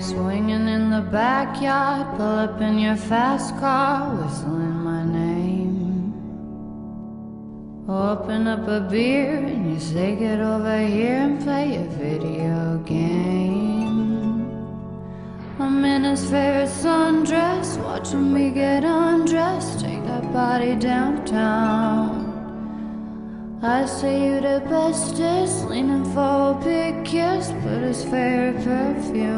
Swinging in the backyard, pull up in your fast car, whistling my name. Open up a beer and you say, Get over here and play a video game. I'm in his favorite sundress, watching me get undressed, take that body downtown. I say you the bestest, leaning for a big kiss, put his favorite perfume.